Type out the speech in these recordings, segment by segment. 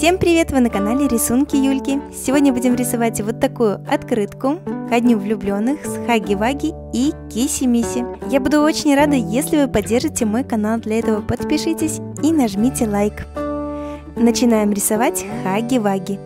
Всем привет! Вы на канале Рисунки Юльки. Сегодня будем рисовать вот такую открытку ко дню влюбленных с Хаги-Ваги и Киси-Миси. Я буду очень рада, если вы поддержите мой канал. Для этого подпишитесь и нажмите лайк. Начинаем рисовать Хаги-Ваги.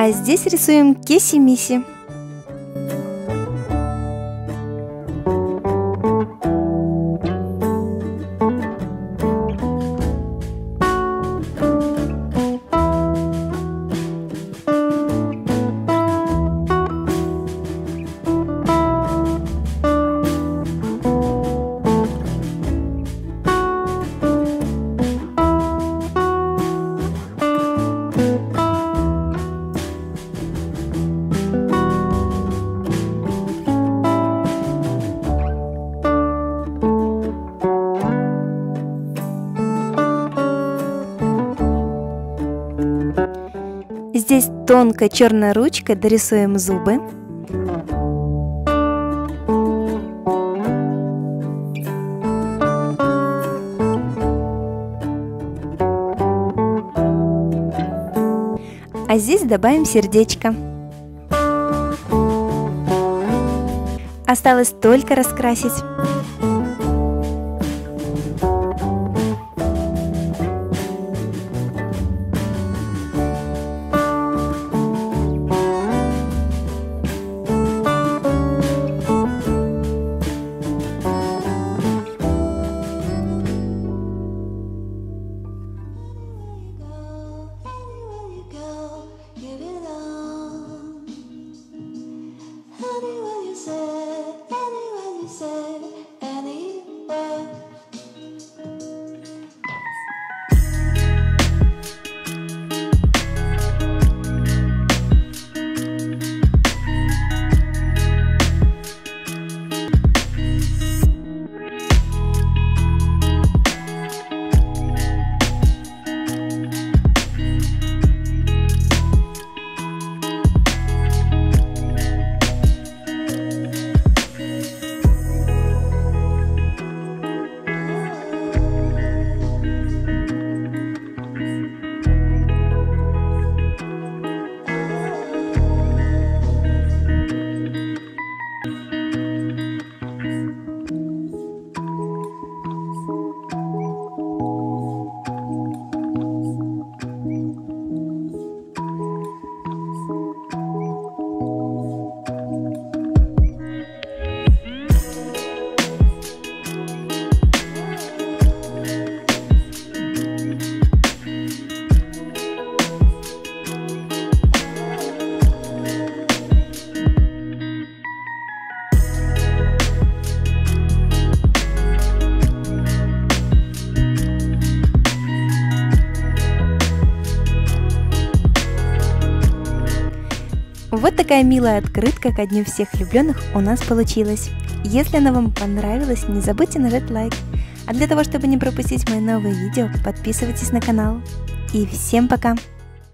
А здесь рисуем киси-миси. Здесь тонкой черной ручкой дорисуем зубы. А здесь добавим сердечко. Осталось только раскрасить. Вот такая милая открытка ко дню всех влюбленных у нас получилась. Если она вам понравилась, не забудьте нажать лайк. А для того, чтобы не пропустить мои новые видео, подписывайтесь на канал. И всем пока!